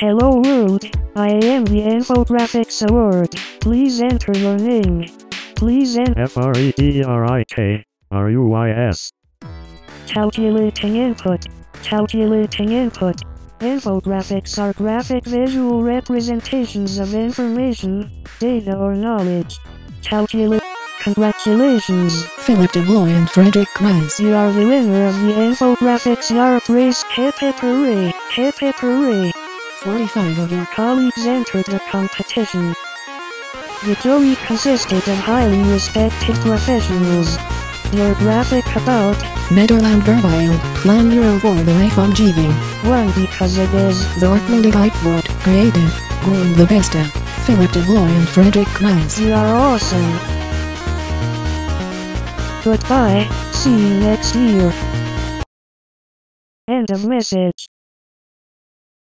Hello world, I am the Infographics Award. Please enter your name. Please enter F R E D E R I K R U Y S. calculating input. Calculating input. Infographics are graphic visual representations of information, data or knowledge. Calculate. Congratulations. Filip de Blois and Frédérik Ruys. You are the winner of the Infographics Jaarprijs. Hip hip hooray. Hip hip hooray. 45 of your colleagues entered the competition. The jury consisted of highly respected professionals. Their graphic about Nederland Verbeeld, plan euro voor de life van Giving. one because it is Zorgvuldigheid wordt creative, gewoon the beste. Filip de Blois and Frédérik Ruys. you are awesome. Goodbye, see you next year. End of message.